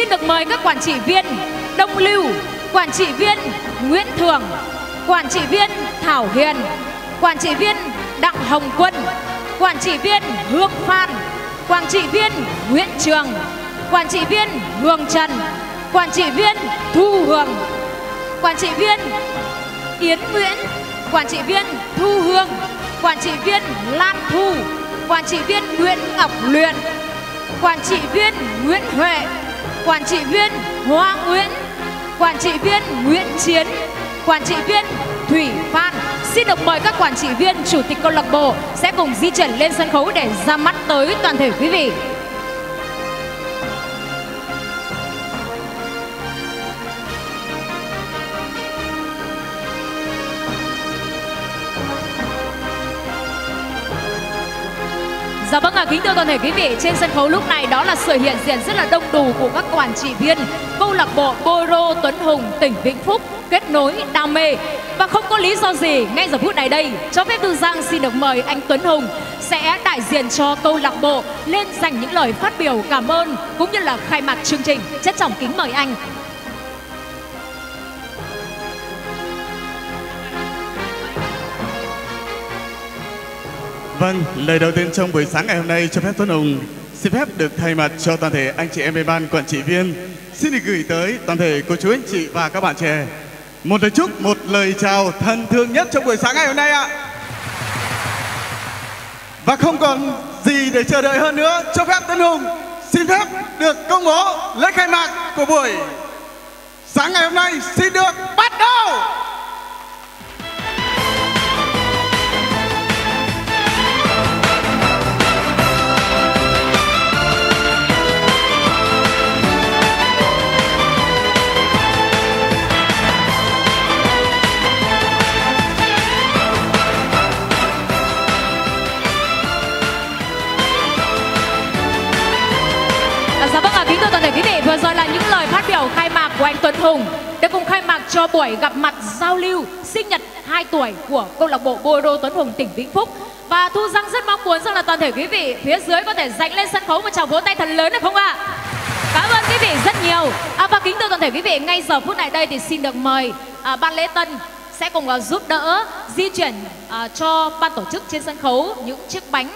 xin được mời các quản trị viên Đông Lưu, quản trị viên Nguyễn Thường, quản trị viên Thảo Hiền, quản trị viên Đặng Hồng Quân, quản trị viên Hương Phan, quản trị viên Nguyễn Trường, quản trị viên Hương Trần, quản trị viên Thu Hường, quản trị viên Yến Nguyễn, quản trị viên Thu Hương, quản trị viên Lan Thu, quản trị viên Nguyễn Ngọc Luyện, quản trị viên Nguyễn Huệ, quản trị viên Hoa Nguyễn, quản trị viên Nguyễn Chiến, quản trị viên Thủy Phan. Xin được mời các quản trị viên, chủ tịch câu lạc bộ sẽ cùng di chuyển lên sân khấu để ra mắt tới toàn thể quý vị. Dạ vâng ạ, kính thưa toàn thể quý vị, trên sân khấu lúc này đó là sự hiện diện rất là đông đủ của các quản trị viên câu lạc bộ Boro Tuấn Hùng tỉnh Vĩnh Phúc kết nối đam mê và không có lý do gì ngay giờ phút này đây cho phép Tư Giang xin được mời anh Tuấn Hùng sẽ đại diện cho câu lạc bộ lên dành những lời phát biểu cảm ơn cũng như là khai mạc chương trình. Chất trọng kính mời anh. Vâng, lời đầu tiên trong buổi sáng ngày hôm nay cho phép Tuấn Hùng xin phép được thay mặt cho toàn thể anh chị em bên ban quản trị viên xin được gửi tới toàn thể cô chú anh chị và các bạn trẻ một lời chúc, một lời chào thân thương nhất trong buổi sáng ngày hôm nay ạ. Và không còn gì để chờ đợi hơn nữa, cho phép Tuấn Hùng xin phép được công bố lễ khai mạc của buổi sáng ngày hôm nay xin được bắt đầu. Hùng để cùng khai mạc cho buổi gặp mặt giao lưu sinh nhật 2 tuổi của câu lạc bộ Bolero Tuấn Hùng tỉnh Vĩnh Phúc. Và Thu Giang rất mong muốn rằng là toàn thể quý vị phía dưới có thể dành lên sân khấu một tràng vỗ tay thật lớn được không ạ? Cảm ơn quý vị rất nhiều. À, và kính thưa toàn thể quý vị, ngay giờ phút này đây thì xin được mời à, ban lễ tân sẽ cùng à, giúp đỡ di chuyển à, cho ban tổ chức trên sân khấu những chiếc bánh